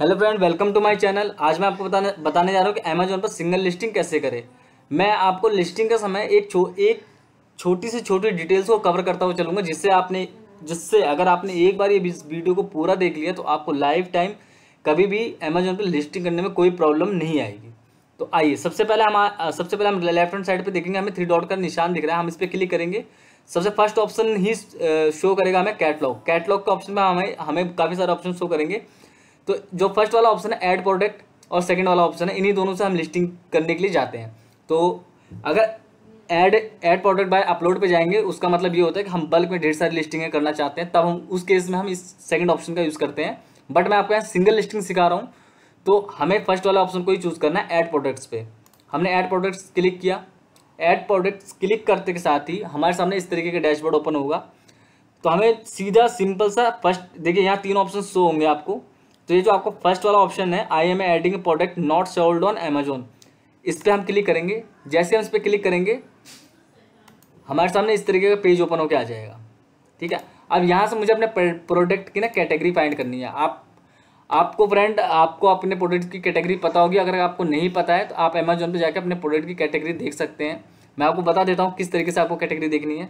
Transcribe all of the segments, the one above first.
Hello friend, welcome to my channel. आज मैं आपको बताने बताने जा रहा हूँ कि अमेजोन पर सिंगल लिस्टिंग कैसे करें। मैं आपको लिस्टिंग का समय एक छो एक छोटी से छोटी डिटेल्स को कवर करता हुआ चलूँगा, जिससे आपने जिससे अगर आपने एक बार ये वीडियो को पूरा देख लिया तो आपको लाइफ टाइम कभी भी अमेजोन पर लिस्टिंग करने में कोई प्रॉब्लम नहीं आएगी। तो आइए, सबसे पहले हम सबसे पहले हम लेफ़्ट हैंड साइड पर देखेंगे। हमें थ्री डॉट का निशान दिख रहा है, हम इस पर क्लिक करेंगे। सबसे फ़र्स्ट ऑप्शन ही शो करेगा हमें कैटलॉग कैटलॉग के ऑप्शन में हमें हमें काफ़ी सारे ऑप्शन शो करेंगे। तो जो फ़र्स्ट वाला ऑप्शन है ऐड प्रोडक्ट और सेकंड वाला ऑप्शन है, इन्हीं दोनों से हम लिस्टिंग करने के लिए जाते हैं। तो अगर add add product by upload पे जाएँगे, उसका मतलब ये होता है कि हम बल्क में ढेर सारी लिस्टिंगें करना चाहते हैं, तब हम उस केस में हम इस सेकंड ऑप्शन का यूज़ करते हैं। बट मैं आपको यहाँ सिंगल लिस्टिंग सिखा रहा हूँ तो हमें फ़र्स्ट वाला ऑप्शन को ही चूज़ करना है ऐड प्रोडक्ट्स पे। हमने ऐड प्रोडक्ट्स क्लिक किया। ऐड प्रोडक्ट्स क्लिक करते के साथ ही हमारे सामने इस तरीके का डैशबोर्ड ओपन होगा। तो हमें सीधा सिंपल सा फ़र्स्ट देखिए यहाँ तीन ऑप्शन शो होंगे आपको। तो ये जो आपको फ़र्स्ट वाला ऑप्शन है I am adding product not sold on Amazon इस पर हम क्लिक करेंगे। जैसे हम इस पर क्लिक करेंगे, हमारे सामने इस तरीके का पेज ओपन होकर आ जाएगा। ठीक है? अब यहाँ से मुझे अपने प्रोडक्ट की ना कैटेगरी फाइंड करनी है। आप, आपको फ्रेंड आपको अपने प्रोडक्ट की कैटेगरी पता होगी। अगर आपको नहीं पता है तो आप अमेजोन पे जाकर अपने प्रोडक्ट की कैटेगरी देख सकते हैं। मैं आपको बता देता हूँ किस तरीके से आपको कैटेगरी देखनी है।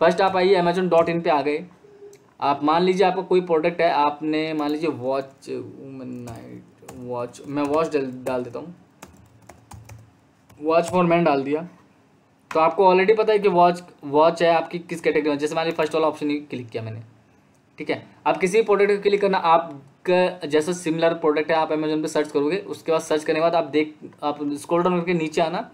फ़र्स्ट आप आइए अमेजोन डॉट इन पर आ गए। आप मान लीजिए आपका कोई प्रोडक्ट है, आपने मान लीजिए वॉच नाइट वॉच मैं वॉच डाल देता हूँ। वॉच फॉर मैन डाल दिया। तो आपको ऑलरेडी पता है कि वॉच वॉच है आपकी किस कैटेगरी में, जैसे मान लीजिए फ़र्स्ट वाला ऑप्शन ही क्लिक किया मैंने। ठीक है? आप किसी भी प्रोडक्ट को क्लिक करना, आपका जैसा सिमिलर प्रोडक्ट है, आप अमेजोन पे सर्च करोगे, उसके बाद सर्च करने के बाद आप देख, आप स्क्रॉल डाउन करके नीचे आना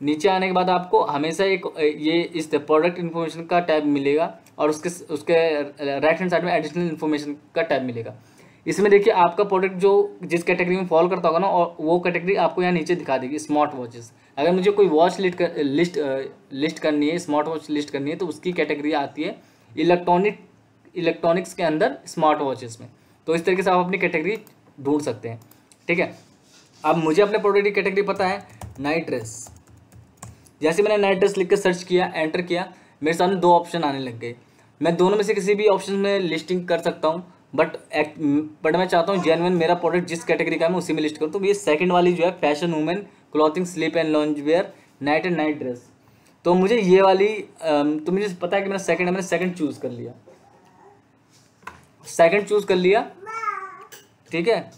नीचे आने के बाद आपको हमेशा एक ये इस प्रोडक्ट इन्फॉर्मेशन का टैब मिलेगा और उसके उसके राइट हैंड साइड में एडिशनल इन्फॉर्मेशन का टैब मिलेगा। इसमें देखिए आपका प्रोडक्ट जो जिस कैटेगरी में फॉलो करता होगा ना और वो कैटेगरी आपको यहाँ नीचे दिखा देगी स्मार्ट वॉचेस अगर मुझे कोई वॉच लिस्ट कर, लिस्ट लिस्ट करनी है स्मार्ट वॉच लिस्ट करनी है तो उसकी कैटेगरी आती है इलेक्ट्रॉनिक इलेक्ट्रॉनिक्स के अंदर स्मार्ट वॉचेस में। तो इस तरीके से आप अपनी कैटेगरी ढूंढ सकते हैं। ठीक है? अब मुझे अपने प्रोडक्ट की कैटेगरी पता है नाइट ड्रेस जैसे मैंने नाइट ड्रेस लिख कर सर्च किया एंटर किया, मेरे सामने दो ऑप्शन आने लग गए। मैं दोनों में से किसी भी ऑप्शन में लिस्टिंग कर सकता हूँ बट बट मैं चाहता हूँ जेनवन मेरा प्रोडक्ट जिस कैटेगरी का मैं उसी में लिस्ट करूँ। तो ये सेकंड वाली जो है fashion women clothing sleep and lounge wear night and night dress तो मुझे ये वाली तो मुझे पता है कि मैंने सेकंड मैंने सेकंड चूज़ कर लिया। सेकंड चूज़ कर लिया। ठीक है?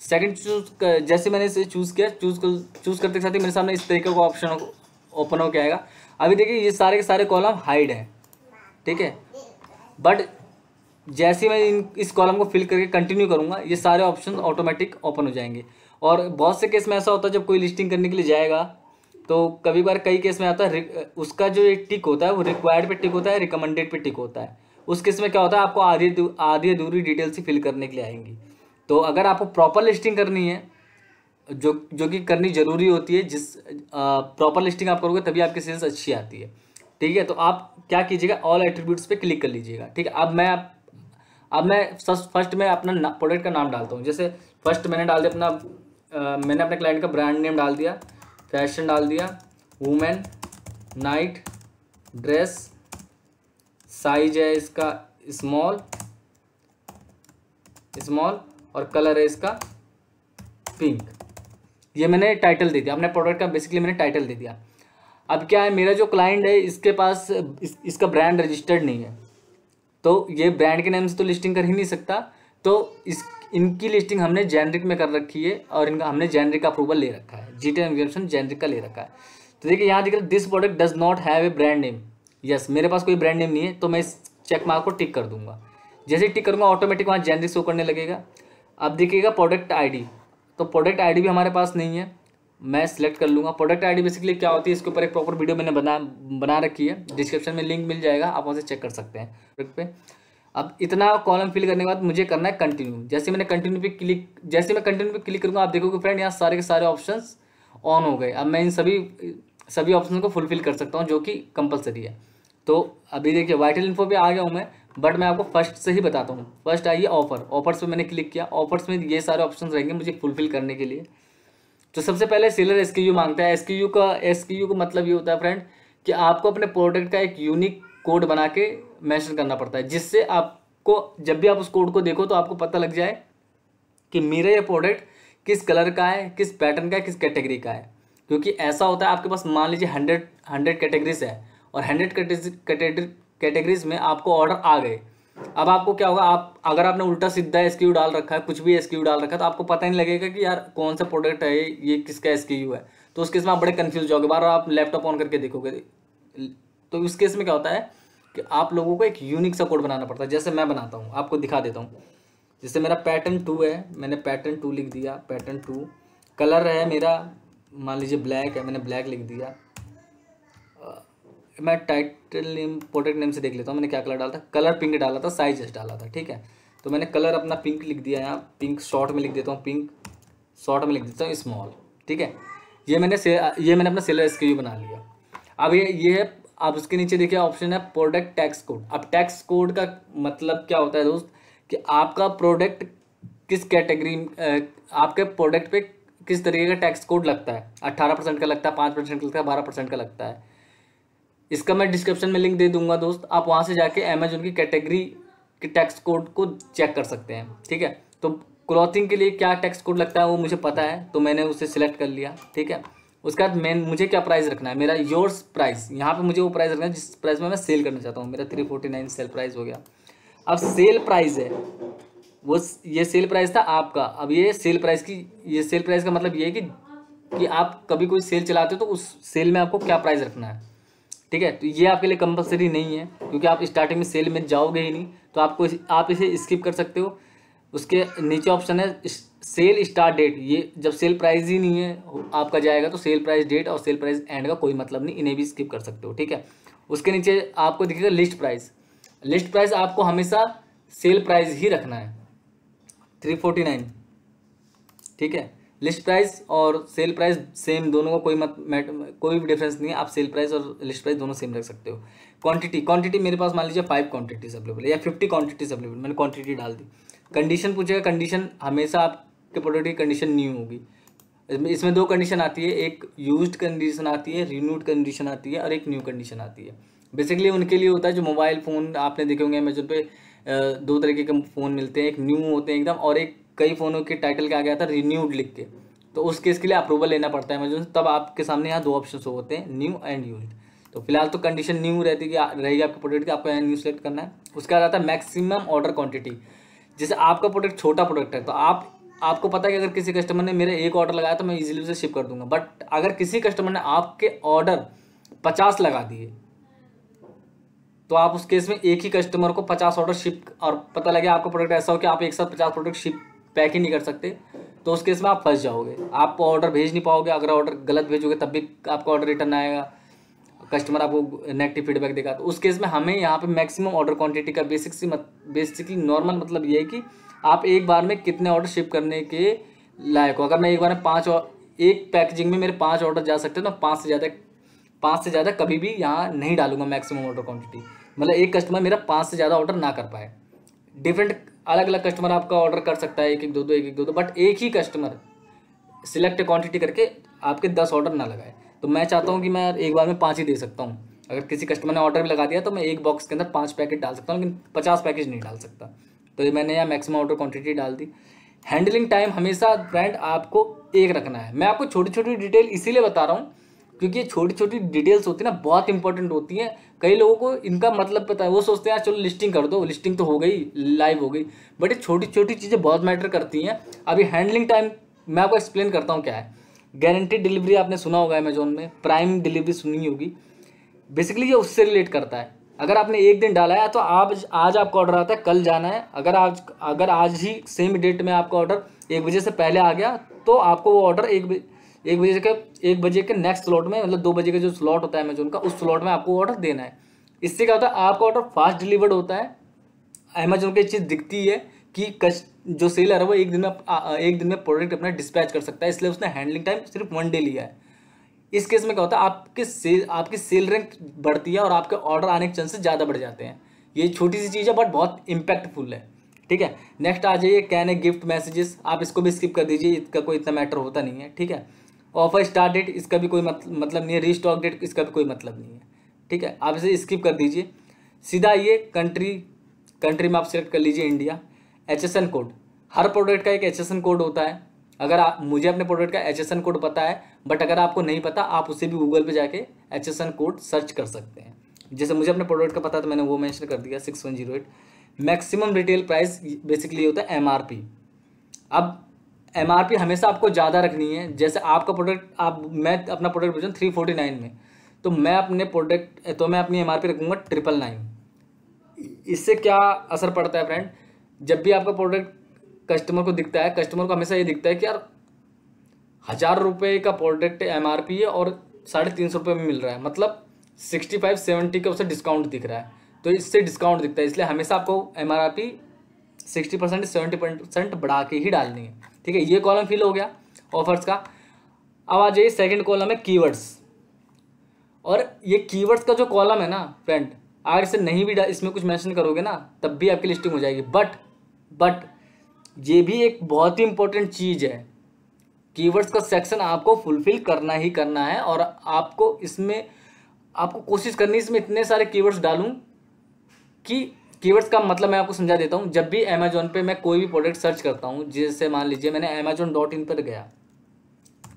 सेकंड चूज़ जैसे मैंने इसे चूज़ किया चूज़ कर चूज़ करते के साथ ही मेरे सामने इस तरीके का ऑप्शन ओपन होकर आएगा। अभी देखिए, ये सारे के सारे कॉलम हाइड हैं। ठीक है? बट जैसे मैं इन, इस कॉलम को फिल करके कंटिन्यू करूँगा, ये सारे ऑप्शन ऑटोमेटिक ओपन हो जाएँगे। और बहुत से केस में ऐसा होता है, जब कोई लिस्टिंग करने के लिए जाएगा तो कभी बार कई केस में आता है उसका जो एक टिक होता है, वो रिक्वायर्ड पे टिक होता है रिकमेंडेड पे टिक होता है। उस केस में क्या होता है, आपको आधी आधी अधूरी डिटेल्स ही फिल करने के लिए आएँगी। तो अगर आपको प्रॉपर लिस्टिंग करनी है जो जो कि करनी ज़रूरी होती है जिस प्रॉपर लिस्टिंग आप करोगे तभी आपकी सेल्स अच्छी आती है। ठीक है? तो आप क्या कीजिएगा ऑल एट्रीब्यूट्स पे क्लिक कर लीजिएगा। ठीक है? अब मैं अब मैं फ़र्स्ट में अपना प्रोडक्ट का नाम डालता हूँ। जैसे फ़र्स्ट मैंने डाल दिया अपना आ, मैंने अपने क्लाइंट का ब्रांड नेम डाल दिया फ़ैशन डाल दिया वुमेन नाइट ड्रेस साइज़ है इसका स्मॉल स्मॉल और कलर है इसका पिंक ये मैंने टाइटल दे दिया। अपने प्रोडक्ट का बेसिकली मैंने टाइटल दे दिया। अब क्या है मेरा जो क्लाइंट है इसके पास इस, इसका ब्रांड रजिस्टर्ड नहीं है। तो ये ब्रांड के नेम से तो लिस्टिंग कर ही नहीं सकता। तो इस इनकी लिस्टिंग हमने जेनरिक में कर रखी है और इनका हमने जेनरिक का अप्रूवल ले रखा है। जी टी एम जेनरिक का ले रखा है। तो देखिए यहाँ दिख रहा है this product does not have a brand name yes मेरे पास कोई ब्रांड नेम नहीं है तो मैं इस चेक मार्क को टिक कर दूँगा। जैसे टिक करूँगा ऑटोमेटिक वहाँ जेनरिक शो करने लगेगा। अब देखिएगा प्रोडक्ट आईडी तो प्रोडक्ट आईडी भी हमारे पास नहीं है। मैं सिलेक्ट कर लूँगा। प्रोडक्ट आईडी बेसिकली क्या होती है? इसके ऊपर एक प्रॉपर वीडियो मैंने बना बना रखी है। डिस्क्रिप्शन में लिंक मिल जाएगा। आप वहाँ से चेक कर सकते हैं प्रोडक्ट पे। अब इतना कॉलम फिल करने के बाद मुझे करना है कंटिन्यू जैसे मैंने कंटिन्यू पे क्लिक जैसे मैं कंटिन्यू पे क्लिक करूँगा, आप देखोगे फ्रेंड यहाँ सारे के सारे ऑप्शन ऑन हो गए। अब मैं इन सभी सभी ऑप्शन को फुलफिल कर सकता हूँ, जो कि कंपलसरी है। तो अभी देखिए वाइटल इन्फो पे आ गया हूँ मैं। बट मैं आपको फ़र्स्ट से ही बताता हूँ। फ़र्स्ट आइए ऑफ़र। ऑफर्स पे मैंने क्लिक किया। ऑफर्स में ये सारे ऑप्शन रहेंगे मुझे फुलफिल करने के लिए। तो सबसे पहले सेलर एस माँगता है। एस का एस का मतलब ये होता है फ्रेंड कि आपको अपने प्रोडक्ट का एक यूनिक कोड बना के मैंशन करना पड़ता है, जिससे आपको, जब भी आप उस कोड को देखो तो आपको पता लग जाए कि मेरा ये प्रोडक्ट किस कलर का है, किस पैटर्न का है, किस कैटेगरी का है। क्योंकि ऐसा होता है, आपके पास मान लीजिए हंड्रेड हंड्रेड कैटेगरीज है और हंड्रेड कैटेगरीज में आपको ऑर्डर आ गए। अब आपको क्या होगा, आप, अगर आपने उल्टा सीधा एस डाल रखा है, कुछ भी एस डाल रखा है तो आपको पता नहीं लगेगा कि यार कौन सा प्रोडक्ट है, ये किसका एस है। तो उस केस में आप बड़े कन्फ्यूज़ जाओगे। बार आप लैपटॉप ऑन करके देखोगे। तो उस केस में क्या होता है कि आप लोगों को एक यूनिक सा कोड बनाना पड़ता है। जैसे मैं बनाता हूँ, आपको दिखा देता हूँ। जैसे मेरा पैटर्न टू है, मैंने पैटर्न टू लिख दिया पैटर्न टू कलर है मेरा, मान लीजिए ब्लैक है, मैंने ब्लैक लिख दिया। मैं टाइटल नेम प्रोडक्ट नेम से देख लेता हूँ, मैंने क्या कलर डाला था? कलर पिंक डाला था साइज़ जस्ट डाला था, ठीक है? तो मैंने कलर अपना पिंक लिख दिया यहाँ पिंक शॉर्ट में लिख देता हूँ पिंक शॉर्ट में लिख देता हूँ स्मॉल ठीक है? ये मैंने से, ये मैंने अपना सेलर एस बना लिया। अब ये ये है आप उसके नीचे देखिए ऑप्शन है प्रोडक्ट टैक्स कोड अब टैक्स कोड का मतलब क्या होता है दोस्त? कि आपका प्रोडक्ट किस कैटेगरी आपके प्रोडक्ट पे किस तरीके का टैक्स कोड लगता है? अट्ठारह परसेंट का लगता है, पाँच परसेंट का लगता है, बारह परसेंट का लगता है। इसका मैं डिस्क्रिप्शन में लिंक दे दूँगा दोस्त। आप वहाँ से जाके अमेजोन की कैटेगरी के टैक्स कोड को चेक कर सकते हैं, ठीक है? तो क्लॉथिंग के लिए क्या टैक्स कोड लगता है वो मुझे पता है तो मैंने उसे सिलेक्ट कर लिया, ठीक है? उसके बाद मेन मुझे क्या प्राइस रखना है? मेरा योर्स प्राइस यहाँ पे मुझे वो प्राइस रखना है जिस प्राइस में मैं सेल करना चाहता हूँ। मेरा three forty nine sale price हो गया। अब सेल प्राइस है। वो ये सेल प्राइस था आपका। अब ये सेल प्राइस की, ये सेल प्राइस का मतलब ये है कि कि आप कभी कोई सेल चलाते हो तो उस सेल में आपको क्या प्राइस रखना है? ठीक है? तो ये आपके लिए कंपलसरी नहीं है क्योंकि आप स्टार्टिंग में सेल में जाओगे ही नहीं तो आपको इस, आप इसे स्किप कर सकते हो। उसके नीचे ऑप्शन है सेल स्टार्ट डेट ये जब सेल प्राइस ही नहीं है आपका जाएगा तो सेल प्राइस डेट और सेल प्राइस एंड का कोई मतलब नहीं इन्हें भी स्किप कर सकते हो ठीक है? उसके नीचे आपको दिखेगा लिस्ट प्राइस लिस्ट प्राइस आपको हमेशा सेल प्राइस ही रखना है। थ्री फोर्टी नाइन ठीक है? लिस्ट प्राइस और सेल प्राइस सेम दोनों का कोई मत कोई भी डिफरेंस नहीं है। आप सेल प्राइस और लिस्ट प्राइस दोनों सेम रख सकते हो। क्वांटिटी क्वांटिटी मेरे पास मान लीजिए फाइव क्वांटिटीज अवेलेबल या फिफ्टी क्वांटिटीज अवेलेबल मैंने क्वांटिटी डाल दी। कंडीशन पूछेगा कंडीशन हमेशा आपके प्रोडक्ट की कंडीशन न्यू होगी। इसमें दो कंडीशन आती है। एक यूज्ड कंडीशन आती है रिन्यूड कंडीशन आती है और एक न्यू कंडीशन आती है। बेसिकली उनके लिए होता है जो मोबाइल फ़ोन आपने देखे होंगे अमेजोन पे दो तरीके के फ़ोन मिलते हैं। एक न्यू होते हैं एकदम और एक कई फ़ोनों के टाइटल के आ गया था रिन्यूड लिख के। तो उस केस के लिए अप्रूवल लेना पड़ता है अमेजोन तब आपके सामने यहाँ दो ऑप्शन होते हैं न्यू एंड यूज़ तो फ़िलहाल तो कंडीशन न्यू रहती है कि रहेगी आपके प्रोडक्ट की, आपको यहाँ न्यू सेलेक्ट करना है। उसके बाद आता है मैक्सिमम ऑर्डर क्वांटिटी जैसे आपका प्रोडक्ट छोटा प्रोडक्ट है तो आप, आपको पता है कि अगर किसी कस्टमर ने मेरे एक ऑर्डर लगाया तो मैं इजीली उसे शिप कर दूँगा। बट अगर किसी कस्टमर ने आपके ऑर्डर पचास लगा दिए तो आप उस केस में एक ही कस्टमर को पचास ऑर्डर शिप और पता लगे आपका प्रोडक्ट ऐसा हो कि आप एक साथ पचास प्रोडक्ट शिप पैक ही नहीं कर सकते तो उस केस में आप फंस जाओगे। आप ऑर्डर भेज नहीं पाओगे, अगर ऑर्डर गलत भेजोगे तब भी आपका ऑर्डर रिटर्न आएगा कस्टमर आपको नेगेटिव फीडबैक देगा। तो उस केस में हमें यहाँ पे मैक्सिमम ऑर्डर क्वांटिटी का बेसिक सी मत बेसिकली नॉर्मल मतलब ये है कि आप एक बार में कितने ऑर्डर शिप करने के लायक हो। अगर मैं एक बार में पाँच एक पैकेजिंग में मेरे पाँच ऑर्डर जा सकते हैं तो पाँच से ज़्यादा, पाँच से ज़्यादा कभी भी यहाँ नहीं डालूँगा मैक्सिमम ऑर्डर क्वांटिटी मतलब एक कस्टमर मेरा पाँच से ज़्यादा ऑर्डर ना कर पाए। डिफरेंट अलग अलग कस्टमर आपका ऑर्डर कर सकता है एक एक दो दो एक एक दो दो बट एक ही कस्टमर सिलेक्ट क्वांटिटी करके आपके दस ऑर्डर ना लगाए। तो मैं चाहता हूँ कि मैं एक बार में पाँच ही दे सकता हूँ। अगर किसी कस्टमर ने ऑर्डर भी लगा दिया तो मैं एक बॉक्स के अंदर पाँच पैकेट डाल सकता हूँ, लेकिन पचास पैकेज नहीं डाल सकता। तो ये मैंने यहाँ मैक्सिमम ऑर्डर क्वांटिटी डाल दी। हैंडलिंग टाइम हमेशा ब्रांड आपको एक रखना है। मैं आपको छोटी छोटी डिटेल इसीलिए बता रहा हूँ क्योंकि ये छोटी छोटी डिटेल्स होती है ना, बहुत इंपॉर्टेंट होती हैं। कई लोगों को इनका मतलब पता है, वो सोचते हैं, यार, चलो लिस्टिंग कर दो लिस्टिंग तो हो गई लाइव हो गई। बट ये छोटी छोटी चीज़ें बहुत मैटर करती हैं। अभी हैंडलिंग टाइम मैं आपको एक्सप्लेन करता हूँ क्या है। गारंटी डिलीवरी आपने सुना होगा अमेजोन में प्राइम डिलीवरी सुनी होगी। बेसिकली ये उससे रिलेट करता है। अगर आपने एक दिन डाला है तो आज आज आपका ऑर्डर आता है, कल जाना है। अगर आज अगर आज ही सेम डेट में आपका ऑर्डर एक बजे से पहले आ गया तो आपको वो ऑर्डर एक एक बजे के, एक बजे के नेक्स्ट स्लॉट में मतलब दो बजे का जो स्लॉट होता है अमेजोन का, उस स्लॉट में आपको ऑर्डर देना है। इससे क्या होता है, आपका ऑर्डर फास्ट डिलीवर्ड होता है। अमेजोन की चीज़ दिखती है कि कस्ट जो सेलर है वो एक दिन में एक दिन में प्रोडक्ट अपना डिस्पैच कर सकता है। इसलिए उसने हैंडलिंग टाइम सिर्फ़ वन डे लिया है। इस केस में क्या होता है, आपके सेल आपकी सेल रैंक बढ़ती है और आपके ऑर्डर आने के चांसेस ज़्यादा बढ़ जाते हैं। ये छोटी सी चीज़ है बट बहुत इम्पैक्टफुल है। ठीक है? नेक्स्ट आ जाइए कैन ए गिफ्ट मैसेजेस आप इसको भी स्किप कर दीजिए, इसका कोई इतना मैटर होता नहीं है। ठीक है? ऑफ़र स्टार्ट डेट इसका भी कोई मत, मतलब नहीं है रीस्टॉक डेट इसका भी कोई मतलब नहीं है। ठीक है आप इसे स्किप कर दीजिए। सीधा ये कंट्री कंट्री में आप सेलेक्ट कर लीजिए India H S N code हर प्रोडक्ट का एक एच एस एन कोड होता है। अगर आप मुझे अपने प्रोडक्ट का एच एस एन कोड पता है बट अगर आपको नहीं पता आप उसे भी गूगल पे जाके H S N code search कर सकते हैं। जैसे मुझे अपने प्रोडक्ट का पता तो मैंने वो मेंशन कर दिया six one zero eight maximum retail price basically होता है एम आर पी अब एमआरपी हमेशा आपको ज़्यादा रखनी है। जैसे आपका प्रोडक्ट आप, मैं अपना प्रोडक्ट बेचूँ थ्री फोर्टी नाइन में। तो मैं अपने प्रोडक्ट तो मैं अपनी एम आर पी रखूँगा ट्रिपल नाइन इससे क्या असर पड़ता है फ्रेंड जब भी आपका प्रोडक्ट कस्टमर को दिखता है कस्टमर को हमेशा ये दिखता है कि यार, हज़ार रुपये का प्रोडक्ट एम आर पी है और साढ़े तीन सौ रुपये में मिल रहा है। मतलब सिक्सटी फाइव सेवेंटी का उसे डिस्काउंट दिख रहा है। तो इससे डिस्काउंट दिखता है। इसलिए हमेशा आपको M R P sixty percent seventy percent बढ़ा के ही डालनी है। ठीक है, ये कॉलम फिल हो गया ऑफर्स का। अब आ जाइए सेकेंड कॉलम है कीवर्ड्स और ये कीवर्ड्स का जो कॉलम है ना फ्रेंड अगर इसे नहीं भी इसमें कुछ मेंशन करोगे ना, तब भी आपकी लिस्टिंग हो जाएगी। बट बट ये भी एक बहुत ही इंपॉर्टेंट चीज़ है। कीवर्ड्स का सेक्शन आपको फुलफिल करना ही करना है और आपको इसमें, आपको कोशिश करनी इसमें इतने सारे कीवर्ड्स डालूं कि कीवर्ड्स का मतलब मैं आपको समझा देता हूँ, जब भी अमेजोन पे मैं कोई भी प्रोडक्ट सर्च करता हूँ, जैसे मान लीजिए मैंने अमेजोन डॉट इन पर गया,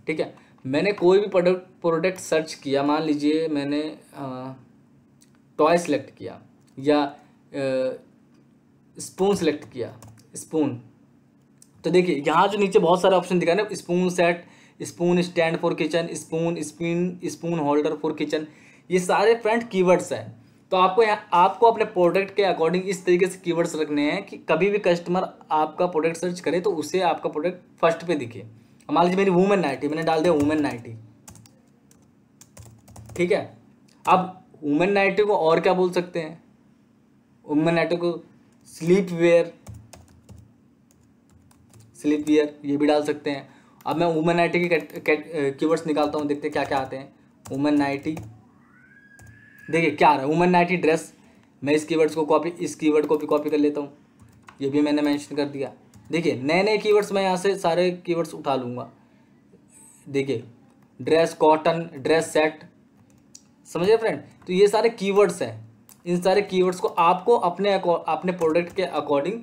ठीक है? मैंने कोई भी प्रोडक्ट प्रोडक्ट सर्च किया, मान लीजिए मैंने टॉय सेलेक्ट किया, या स्पून सेलेक्ट किया स्पून तो देखिए, यहाँ जो नीचे बहुत सारे ऑप्शन दिखा ना spoon set spoon stand for kitchen spoon spin spoon holder for kitchen ये सारे फ्रेंड कीवर्ड्स हैं। तो आपको यहाँ आपको अपने प्रोडक्ट के अकॉर्डिंग इस तरीके से कीवर्ड्स रखने हैं कि कभी भी कस्टमर आपका प्रोडक्ट सर्च करे तो उसे आपका प्रोडक्ट फ़र्स्ट पे दिखे। मान लीजिए मेरी वुमेन नाइटी मैंने डाल दिया वुमेन नाइटी ठीक है? अब वुमेन नाइटी को और क्या बोल सकते हैं? वुमेन नाइटी को स्लीप वेयर स्लीप वेयर ये भी डाल सकते हैं। अब मैं वुमेन नाइटी के कीवर्ड्स निकालता हूँ, देखते हैं क्या क्या आते हैं। वुमेन नाइटी देखिए, क्या आ रहा? है वुमेन नाइटी ड्रेस मैं इस कीवर्ड्स को कॉपी इस कीवर्ड को भी कॉपी कर लेता हूँ। ये भी मैंने मेंशन कर दिया। देखिए नए नए कीवर्ड्स मैं यहाँ से सारे कीवर्ड्स उठा लूँगा। देखिए ड्रेस कॉटन ड्रेस सेट समझिए फ्रेंड तो ये सारे कीवर्ड्स हैं। इन सारे कीवर्ड्स को आपको अपने अपने प्रोडक्ट के अकॉर्डिंग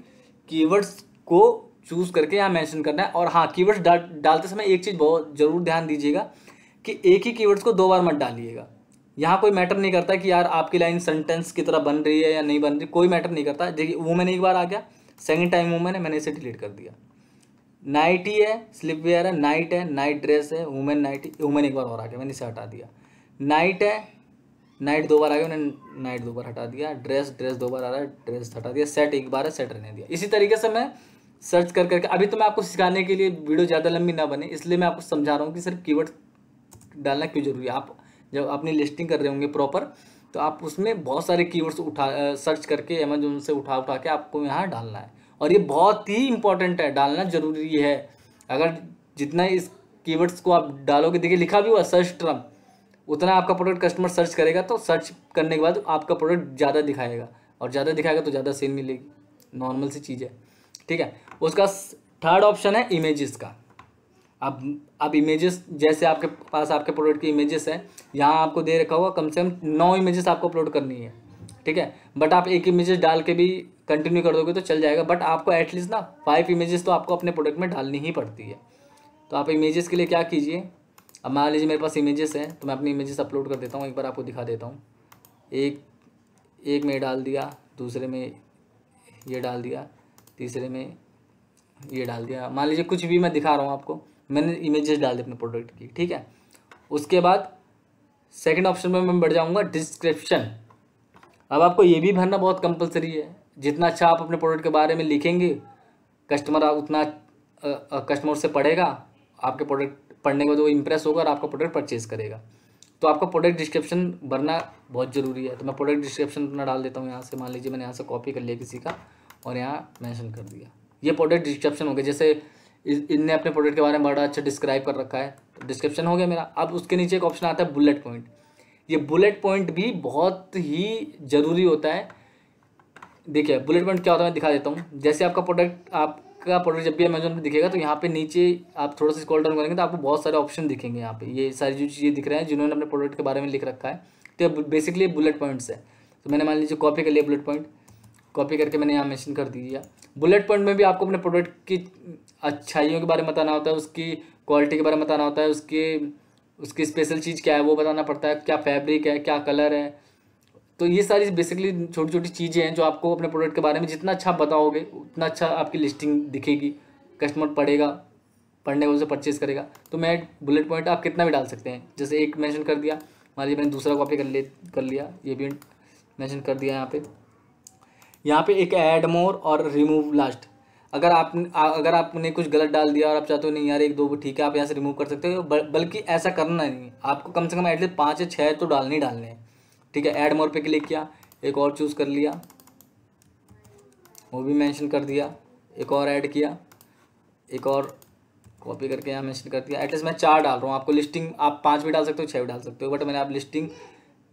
कीवर्ड्स को चूज़ करके यहाँ मेंशन करना है। और हाँ कीवर्ड्स डाल डालते समय एक चीज़ बहुत ज़रूर ध्यान दीजिएगा कि एक ही कीवर्ड्स को दो बार मत डालिएगा। यहाँ कोई मैटर नहीं करता कि यार आपकी लाइन सेंटेंस की तरह बन रही है या नहीं बन रही, कोई मैटर नहीं करता। देखिए वुमेन एक बार आ गया सेकेंड टाइम वुमेन है, मैंने इसे डिलीट कर दिया। नाइट ही है स्लिप वेयर है नाइट है नाइट ड्रेस है वुमेन नाइट वुमेन एक बार और आ गया, मैंने इसे हटा दिया। नाइट है नाइट दो बार आ गया, मैंने नाइट दो बार हटा दिया। ड्रेस ड्रेस दो बार आ रहा है ड्रेस हटा दिया सेट एक बार है सेट रहने दिया। इसी तरीके से मैं सर्च कर करके, अभी तो मैं आपको सिखाने के लिए वीडियो ज़्यादा लंबी ना बने, इसलिए मैं आपको समझा रहा हूँ कि सिर्फ़ कीवर्ड डालना क्यों ज़रूरी है। आप जब अपनी लिस्टिंग कर रहे होंगे प्रॉपर तो आप उसमें बहुत सारे कीवर्ड्स उठा सर्च करके अमेजोन से उठा उठा के आपको यहाँ डालना है। और ये बहुत ही इंपॉर्टेंट है, डालना ज़रूरी है। अगर जितना इस कीवर्ड्स को आप डालोगे, देखिए लिखा भी हुआ सर्च ट्रम उतना आपका प्रोडक्ट कस्टमर सर्च करेगा तो सर्च करने के बाद आपका प्रोडक्ट ज़्यादा दिखाएगा। और ज़्यादा दिखाएगा तो ज़्यादा सेल मिलेगी। नॉर्मल सी चीज़ है। ठीक है? उसका थर्ड ऑप्शन है इमेजेस का। अब अब इमेजेस जैसे आपके पास आपके प्रोडक्ट की इमेजेस हैं, यहाँ आपको दे रखा होगा कम से कम नौ इमेजेस आपको अपलोड करनी है, ठीक है? बट आप एक इमेजेस डाल के भी कंटिन्यू कर दोगे तो चल जाएगा बट आपको एटलीस्ट ना फाइव इमेजेस तो आपको अपने प्रोडक्ट में डालनी ही पड़ती है। तो आप इमेजेस के लिए क्या कीजिए? अब मान लीजिए मेरे पास इमेजेस हैं तो मैं अपनी इमेजेस अपलोड कर देता हूँ, एक बार आपको दिखा देता हूँ। एक एक में डाल दिया, दूसरे में ये डाल दिया, तीसरे में ये डाल दिया। मान लीजिए कुछ भी मैं दिखा रहा हूँ आपको मैंने इमेजेस डाल दी अपने प्रोडक्ट की, ठीक है? उसके बाद सेकंड ऑप्शन में मैं बढ़ जाऊँगा डिस्क्रिप्शन अब आपको ये भी भरना बहुत कंपलसरी है। जितना अच्छा आप अपने प्रोडक्ट के बारे में लिखेंगे कस्टमर आप उतना कस्टमर से पढ़ेगा, आपके प्रोडक्ट पढ़ने के बाद वो इम्प्रेस होगा और आपका प्रोडक्ट परचेज करेगा। तो आपका प्रोडक्ट डिस्क्रिप्शन भरना बहुत ज़रूरी है। तो मैं प्रोडक्ट डिस्क्रिप्शन अपना डाल देता हूँ यहाँ से। मान लीजिए मैंने यहाँ से कॉपी कर लिया किसी का और यहाँ मैंशन कर दिया। ये प्रोडक्ट डिस्क्रिप्शन हो गया। जैसे इनने अपने प्रोडक्ट के बारे में बड़ा अच्छा डिस्क्राइब कर रखा है। डिस्क्रिप्शन हो गया मेरा। अब उसके नीचे एक ऑप्शन आता है बुलेट पॉइंट ये बुलेट पॉइंट भी बहुत ही ज़रूरी होता है। देखिए बुलेट पॉइंट क्या होता है मैं दिखा देता हूँ। जैसे आपका प्रोडक्ट आपका प्रोडक्ट जब भी अमेजोन पर दिखेगा तो यहाँ पे नीचे आप थोड़ा सा स्क्रॉल डाउन करेंगे तो आपको बहुत सारे ऑप्शन दिखेंगे यहाँ पे। ये सारी जो चीज़ें दिख रहे हैं, जिन्होंने अपने प्रोडक्ट के बारे में लिख रखा है। तो बेसिकली बुलेट पॉइंट्स है। तो मैंने मान लीजिए कॉपी कर लिया बुलेट पॉइंट कॉपी करके मैंने यहाँ मेंशन कर दिया। बुलेट पॉइंट में भी आपको अपने प्रोडक्ट की अच्छाइयों के बारे में बताना होता है, उसकी क्वालिटी के बारे में बताना होता है, उसकी उसकी स्पेशल चीज़ क्या है वो बताना पड़ता है, क्या फैब्रिक है, क्या कलर है। तो ये सारी बेसिकली छोटी छोटी चीज़ें हैं जो आपको अपने प्रोडक्ट के बारे में जितना अच्छा बताओगे, उतना अच्छा आपकी लिस्टिंग दिखेगी। कस्टमर पढ़ेगा, पढ़ने को उसे परचेज करेगा। तो मैं बुलेट पॉइंट आप कितना भी डाल सकते हैं। जैसे एक मेंशन कर दिया, मान लीजिए मैंने दूसरा कॉपी कर ले, कर लिया, ये भी मेंशन कर दिया यहाँ पे। यहाँ पे एक ऐड मोर और रिमूव लास्ट अगर आप, अगर आपने कुछ गलत डाल दिया और आप चाहते हो, नहीं यार, एक दो ठीक है, आप यहाँ से रिमूव कर सकते हो। बल्कि ऐसा करना नहीं आपको कम से कम एटलीस्ट पाँच या छः तो डालने ही डालने हैं। ठीक है ऐड मोर पे क्लिक किया, एक और चूज़ कर लिया, वो भी मेंशन कर दिया, एक और ऐड किया, एक और कॉपी करके यहाँ मेंशन कर दिया। एटलीस्ट मैं चार डाल रहा हूँ। आपको लिस्टिंग आप पाँच भी डाल सकते हो छः भी डाल सकते हो बट मैंने आप लिस्टिंग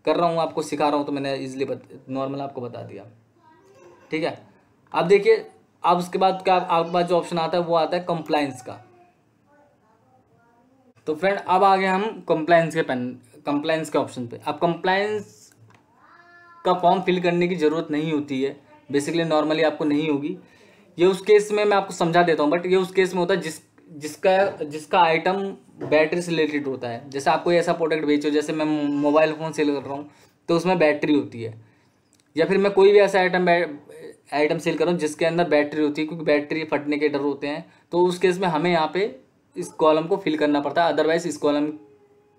कर रहा हूँ, आपको सिखा रहा हूँ तो मैंने इजीली नॉर्मल आपको बता दिया। ठीक है? अब देखिए, अब उसके बाद क्या आपके पास जो ऑप्शन आता है, वो आता है कंप्लाइंस का। तो फ्रेंड अब आ गए हम कंप्लाइंस के पेन कंप्लाइंस के ऑप्शन पे। अब कंप्लाइंस का फॉर्म फिल करने की ज़रूरत नहीं होती है। बेसिकली नॉर्मली आपको नहीं होगी। ये उस केस में मैं आपको समझा देता हूँ बट ये उस केस में होता है जिस, जिसका जिसका आइटम बैटरी से रिलेटेड होता है। जैसे आप कोई ऐसा प्रोडक्ट बेचो जैसे मैं मोबाइल फ़ोन सेल कर रहा हूँ तो उसमें बैटरी होती है। या फिर मैं कोई भी ऐसा आइटम आइटम सेल कर, जिसके अंदर बैटरी होती है, क्योंकि बैटरी फटने के डर होते हैं तो उस केस में हमें यहाँ पे इस कॉलम को फिल करना पड़ता है। अदरवाइज़ इस कॉलम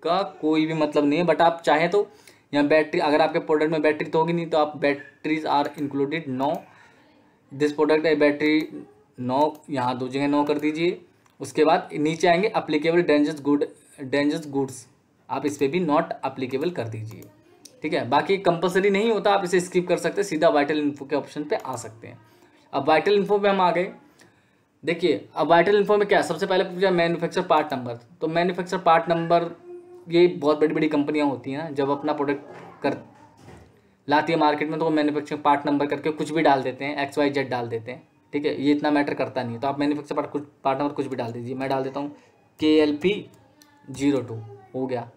का कोई भी मतलब नहीं है। बट आप चाहें तो यहाँ बैटरी अगर आपके प्रोडक्ट में बैटरी तो होगी नहीं तो आप batteries are included no this product है बैटरी नो यहाँ दो जगह नो कर दीजिए। उसके बाद नीचे आएँगे applicable dangers good dangers goods आप इस पर भी नॉट अप्लीकेबल कर दीजिए। ठीक है? बाकी कंपलसरी नहीं होता, आप इसे स्किप कर सकते सीधा वाइटल इन्फो के ऑप्शन पे आ सकते हैं। अब वाइटल इन्फो पे हम आ गए। देखिए, अब वाइटल इन्फो में क्या सबसे पहले पूछा मैन्युफैक्चर पार्ट नंबर तो मैन्युफैक्चर पार्ट नंबर ये बहुत बड़ी बड़ी कंपनियाँ होती हैं जब अपना प्रोडक्ट कर लाती है मार्केट में तो वो मैन्युफैक्चरिंग पार्ट नंबर करके कुछ भी डाल देते हैं एक्स वाई जेड डाल देते हैं। ठीक है? ये इतना मैटर करता नहीं है। तो आप मैन्युफैक्चर पार्ट कुछ पार्ट नंबर कुछ भी डाल दीजिए। मैं डाल देता हूँ के एल पी ज़ीरो टू हो गया।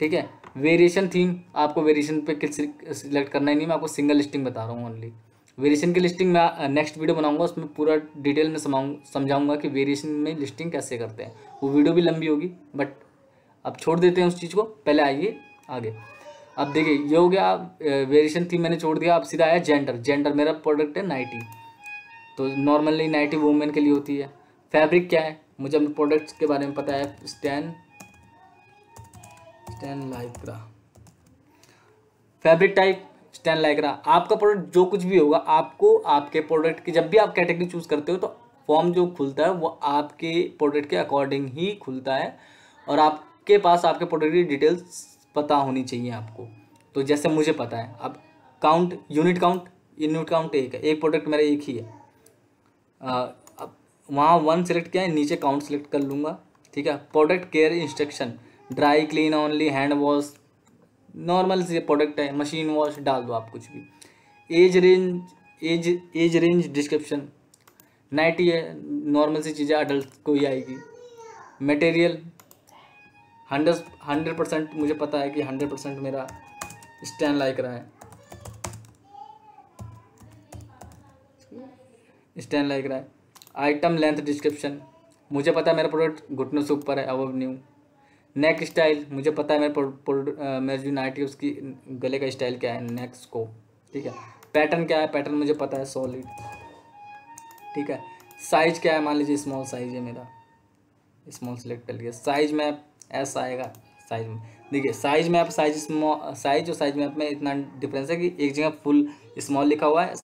ठीक है? वेरिएशन थीम आपको वेरिएशन पे किस सिलेक्ट करना ही नहीं, मैं आपको सिंगल लिस्टिंग बता रहा हूँ ओनली वेरिएशन की लिस्टिंग मैं नेक्स्ट वीडियो बनाऊँगा, उसमें पूरा डिटेल में समझाऊँगा कि वेरिएशन में लिस्टिंग कैसे करते हैं। वो वीडियो भी लंबी होगी बट अब छोड़ देते हैं उस चीज़ को, पहले आइए आगे। अब देखिए, ये हो गया वेरिएशन थीम मैंने छोड़ दिया, अब सीधा आया जेंडर जेंडर मेरा प्रोडक्ट है नाइटी। तो नॉर्मली नाइटी वुमेन के लिए होती है। फैब्रिक क्या है? मुझे अपने प्रोडक्ट्स के बारे में पता है satin satin lycra fabric type satin lycra आपका प्रोडक्ट जो कुछ भी होगा, आपको आपके प्रोडक्ट की जब भी आप कैटेगरी चूज़ करते हो तो फॉर्म जो खुलता है, वो आपके प्रोडक्ट के अकॉर्डिंग ही खुलता है। और आपके पास आपके प्रोडक्ट की डिटेल्स पता होनी चाहिए आपको। तो जैसे मुझे पता है, अब count unit count unit count एक है। एक प्रोडक्ट मेरा एक ही है। अब वहाँ वन सेलेक्ट किया है, नीचे काउंट सेलेक्ट कर लूँगा। ठीक है? Product care instruction dry clean only hand wash normal से प्रोडक्ट है मशीन वॉश डाल दो आप कुछ भी। Age range age age range description nightie है नॉर्मल सी चीज़ें अडल्ट को ही आएगी। मटेरियल हंड्रेड हंड्रेड परसेंट मुझे पता है कि हंड्रेड परसेंट मेरा स्टैंड लाइक रहा है। स्टैंड लाइक रहा है। आइटम लेंथ डिस्क्रिप्शन मुझे पता है मेरा प्रोडक्ट घुटनों से ऊपर है अब न्यू नेक स्टाइल मुझे पता है मेरे मेरी जो नाइट है, उसकी गले का स्टाइल क्या है नेक्स को ठीक है? पैटर्न क्या है? पैटर्न मुझे पता है सॉलिड ठीक है? साइज़ क्या है? मान लीजिए स्मॉल साइज़ है मेरा. स्मॉल सेलेक्ट कर लिया. साइज़ मैप ऐसा आएगा. साइज़ में देखिए size map size small size और साइज़ मैप में इतना डिफरेंस है कि एक जगह फुल स्मॉल लिखा हुआ है.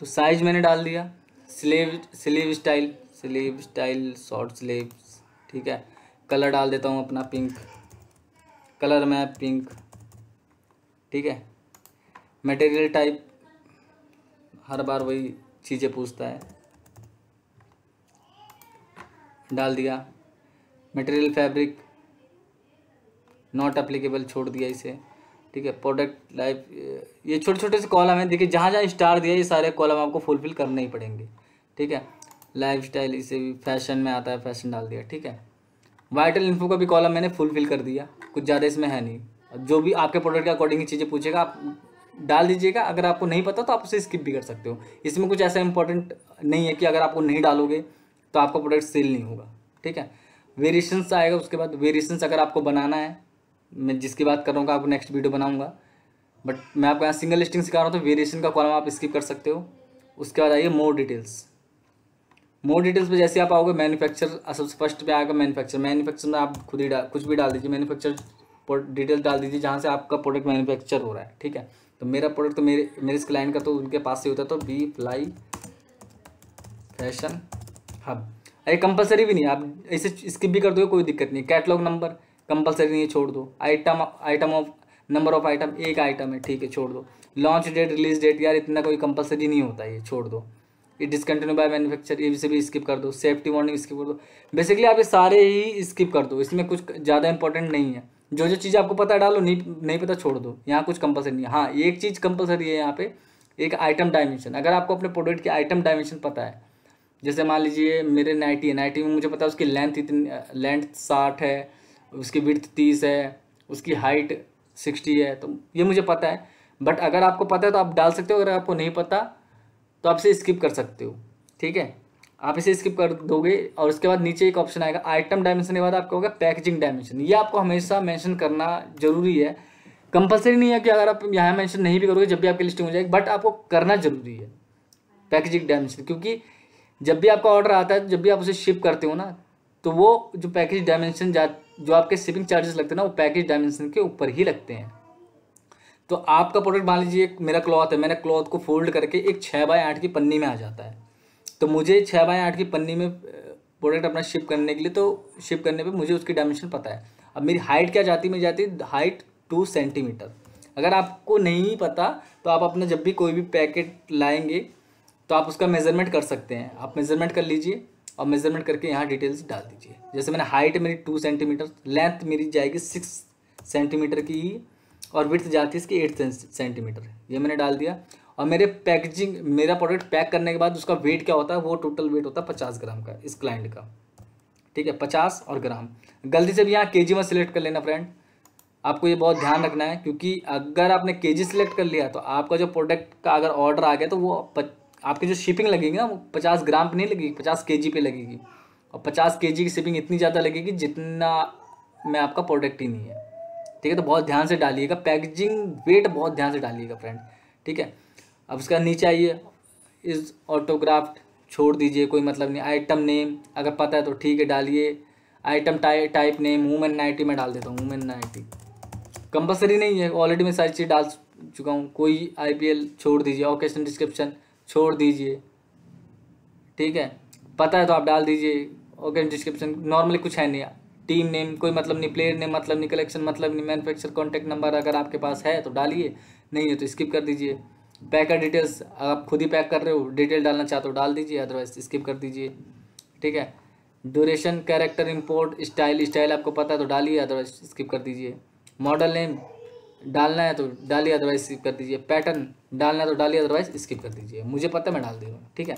तो साइज़ मैंने डाल दिया. Sleeve sleeve style sleeve style short sleeve ठीक है? कलर डाल देता हूँ अपना पिंक कलर मैप पिंक ठीक है? मटेरियल टाइप हर बार वही चीज़ें पूछता है। डाल दिया। मटेरियल फैब्रिक नॉट अप्लीकेबल छोड़ दिया इसे। ठीक है? प्रोडक्ट लाइफ ये छोटे छोटे से कॉलम है। देखिए जहाँ जहाँ स्टार दिया ये सारे कॉलम आपको फुलफिल करने ही पड़ेंगे। ठीक है? लाइफ स्टाइल इसे भी फ़ैशन में आता है फ़ैशन डाल दिया, ठीक है? वाइटल इन्फो का भी कॉलम मैंने फुलफिल कर दिया, कुछ ज़्यादा इसमें है नहीं। जो भी आपके प्रोडक्ट के अकॉर्डिंग चीज़ें पूछेगा, आप डाल दीजिएगा, अगर आपको नहीं पता तो आप उसे स्किप भी कर सकते हो। इसमें कुछ ऐसा इंपॉर्टेंट नहीं है कि अगर आपको नहीं डालोगे तो आपका प्रोडक्ट सेल नहीं होगा, ठीक है? वेरिएशंस आएगा, उसके बाद वेरिएशंस अगर आपको बनाना है, मैं जिसकी बात कर रहा हूँ, आपको नेक्स्ट वीडियो बनाऊँगा। बट मैं आपको यहाँ सिंगल लिस्टिंग सिखा रहा हूँ तो वेरिएशन का कॉलम आप स्किप कर सकते हो। उसके बाद आइए मोर डिटेल्स मोर डिटेल्स पे जैसे आप आओगे मैन्युफैक्चर सबसे फ़र्स्ट पे आएगा मैन्युफैक्चर मैन्युफैक्चर में आप खुद ही कुछ भी डाल दीजिए मैन्युफैक्चर डिटेल्स डाल दीजिए जहाँ से आपका प्रोडक्ट मैन्युफैक्चर हो रहा है, ठीक है? तो मेरा प्रोडक्ट तो मेरे मेरे इस क्लाइंट का तो उनके पास से होता है तो बी फ्लाई फ़ैशन हब अरे कंपलसरी भी नहीं, आप ऐसे स्किप भी कर दो कोई दिक्कत नहीं। कैटलॉग नंबर कंपलसरी नहीं है, छोड़ दो। Item item of number of item एक आइटम है, ठीक है, छोड़ दो। लॉन्च डेट रिलीज़ डेट यार इतना कोई कंपलसरी नहीं होता ये, छोड़ दो। ये डिसकंटिन्यू बाय मैन्युफैक्चर ये भी स्किप कर दो सेफ्टी वार्निंग स्किप कर दो। बेसिकली आप ये सारे ही स्किप कर दो, इसमें कुछ ज़्यादा इंपॉर्टेंट नहीं है। जो जो चीज़ आपको पता है, डालो, नहीं नहीं पता छोड़ दो। यहाँ कुछ कंपलसरी नहीं है। हाँ एक चीज़ कंपलसरी है यहाँ पे, एक आइटम डायमेंशन अगर आपको अपने प्रोडक्ट की आइटम डायमेंशन पता है, जैसे मान लीजिए मेरे नाइटी है नाइटी में मुझे पता है उसकी लेंथ इतनी लेंथ साठ है, उसकी विड्थ तीस है, उसकी हाइट सिक्सटी है तो ये मुझे पता है। बट अगर आपको पता है तो आप डाल सकते हो, अगर आपको नहीं पता तो आप इसे स्किप कर सकते हो, ठीक है? आप इसे स्किप कर दोगे और उसके बाद नीचे एक ऑप्शन आएगा आइटम डायमेंशन के बाद आपको होगा पैकेजिंग डायमेंशन ये आपको हमेशा मेंशन करना ज़रूरी है। कंपलसरी नहीं है कि अगर आप यहाँ मेंशन नहीं भी करोगे, जब भी आपकी लिस्टिंग हो जाएगी बट आपको करना ज़रूरी है पैकेजिंग डायमेंशन क्योंकि जब भी आपका ऑर्डर आता है, जब भी आप उसे शिप करते हो ना तो वो जो पैकेज डायमेंशन जा, जो आपके शिपिंग चार्जेस लगते हैं ना, वो पैकेज डायमेंशन के ऊपर ही लगते हैं। तो आपका प्रोडक्ट मान लीजिए मेरा क्लॉथ है, मैंने क्लॉथ को फोल्ड करके एक छः बाय आठ की पन्नी में आ जाता है। तो मुझे छः बाय आठ की पन्नी में प्रोडक्ट अपना शिप करने के लिए तो शिप करने पे मुझे उसकी डायमेंशन पता है। अब मेरी हाइट क्या जाती है जाती हाइट टू सेंटीमीटर अगर आपको नहीं पता तो आप अपना जब भी कोई भी पैकेट लाएँगे तो आप उसका मेज़रमेंट कर सकते हैं। आप मेज़रमेंट कर लीजिए और मेज़रमेंट करके यहाँ डिटेल्स डाल दीजिए। जैसे मैंने हाइट मेरी टू सेंटीमीटर लेंथ मेरी जाएगी सिक्स सेंटीमीटर की और विर्थ जाती है इसकी एट सेंटीमीटर ये मैंने डाल दिया। और मेरे पैकेजिंग मेरा प्रोडक्ट पैक करने के बाद उसका वेट क्या होता है? वो टोटल वेट होता है पचास ग्राम का, इस क्लाइंट का। ठीक है? पचास और ग्राम। गलती से भी यहाँ के में सिलेक्ट कर लेना फ्रेंड आपको ये बहुत ध्यान रखना है, क्योंकि अगर आपने के जी सिलेक्ट कर लिया तो आपका जो प्रोडक्ट का अगर ऑर्डर आ गया तो वो आपकी जो शिपिंग लगेगी ना, वो पचास ग्राम पर नहीं लगेगी, पचास के जी पे लगेगी। और पचास के जी की शिपिंग इतनी ज़्यादा लगेगी जितना में आपका प्रोडक्ट ही नहीं है। ठीक है तो बहुत ध्यान से डालिएगा। पैकेजिंग वेट बहुत ध्यान से डालिएगा फ्रेंड ठीक है? अब उसका नीचे आइए। इस ऑटोग्राफ्ट छोड़ दीजिए, कोई मतलब नहीं। आइटम नेम अगर पता है तो ठीक है, डालिए। Item type type name women nightie में डाल देता हूँ वूमेन नाइटी कंपलसरी नहीं है ऑलरेडी मैं सारी चीज़ डाल चुका हूँ। कोई आईपीएल छोड़ दीजिए ओकेशन डिस्क्रिप्शन छोड़ दीजिए। ठीक है? पता है तो आप डाल दीजिए ओकेशन डिस्क्रिप्शन नॉर्मली कुछ है नहीं। टीम नेम, कोई मतलब नहीं, प्लेयर नेम मतलब नहीं, कलेक्शन मतलब नहीं मैन्युफैक्चर कॉन्टैक्ट नंबर अगर आपके पास है तो डालिए, नहीं है तो स्किप कर दीजिए। पैकर डिटेल्स आप खुद ही पैक कर रहे हो डिटेल डालना चाहते हो डाल दीजिए अदरवाइज़ स्किप कर दीजिए। ठीक है? Duration character import style style आपको पता है तो डालिए अदरवाइज़ स्किप कर दीजिए। मॉडल नेम डालना है तो डालिए अदरवाइज़ स्किप कर दीजिए। पैटर्न डालना है तो डालिए अदरवाइज़ स्किप कर दीजिए। मुझे पता है, मैं डाल दूँगा। ठीक है?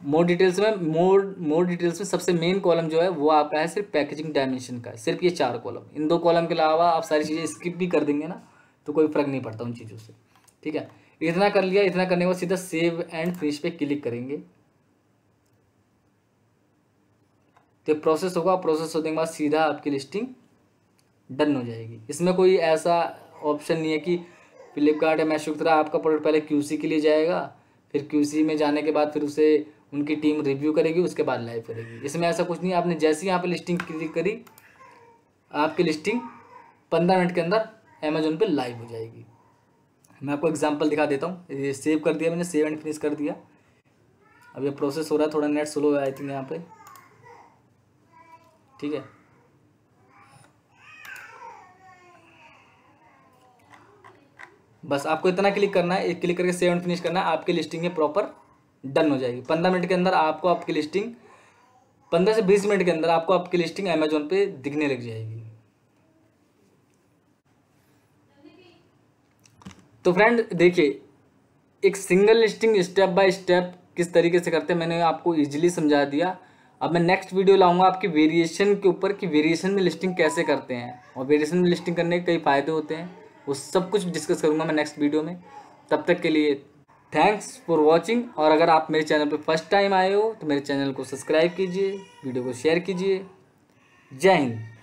मोर डिटेल्स में मोर मोर डिटेल्स में सबसे मेन कॉलम जो है, वो आपका है सिर्फ़ पैकेजिंग डायमेंशन का सिर्फ़ ये चार कॉलम इन दो कॉलम के अलावा आप सारी चीज़ें स्किप भी कर देंगे ना तो कोई फ़र्क नहीं पड़ता उन चीज़ों से। ठीक है? इतना कर लिया, इतना करने के बाद सीधा सेव एंड फिनिश पे क्लिक करेंगे। तो प्रोसेस होगा प्रोसेस होने के बाद सीधा आपकी लिस्टिंग डन हो जाएगी। इसमें कोई ऐसा ऑप्शन नहीं है कि फ्लिपकार्ट या मैशुक्तरा आपका प्रोडक्ट पहले क्यूसी के लिए जाएगा, फिर क्यूसी में जाने के बाद फिर उसे उनकी टीम रिव्यू करेगी, उसके बाद लाइव करेगी। इसमें ऐसा कुछ नहीं, आपने जैसे ही यहाँ पे लिस्टिंग क्लिक करी, आपकी लिस्टिंग पंद्रह मिनट के अंदर अमेजोन पे लाइव हो जाएगी। मैं आपको एग्जांपल दिखा देता हूँ। ये सेव कर दिया मैंने सेव एंड फिनिश कर दिया। अब ये प्रोसेस हो रहा है, थोड़ा नेट स्लो है आई थिंक यहाँ पे। ठीक है। बस आपको इतना क्लिक करना है, एक क्लिक करके सेव एंड फिनिश करना है, आपकी लिस्टिंग है प्रॉपर डन हो जाएगी। पंद्रह मिनट के अंदर आपको आपकी लिस्टिंग पंद्रह से बीस मिनट के अंदर आपको आपकी लिस्टिंग अमेजोन पे दिखने लग जाएगी। तो फ्रेंड देखिए, एक single listing step by step किस तरीके से करते हैं, मैंने आपको इजीली समझा दिया। अब मैं नेक्स्ट वीडियो लाऊँगा आपकी वेरिएशन के ऊपर कि वेरिएशन में लिस्टिंग कैसे करते हैं। और वेरिएशन में लिस्टिंग करने के कई फ़ायदे होते हैं, वो सब कुछ डिस्कस करूँगा मैं नेक्स्ट वीडियो में। तब तक के लिए थैंक्स फॉर वॉचिंग और अगर आप मेरे चैनल पर फ़र्स्ट टाइम आए हो तो मेरे चैनल को सब्सक्राइब कीजिए, वीडियो को शेयर कीजिए। जय हिंद।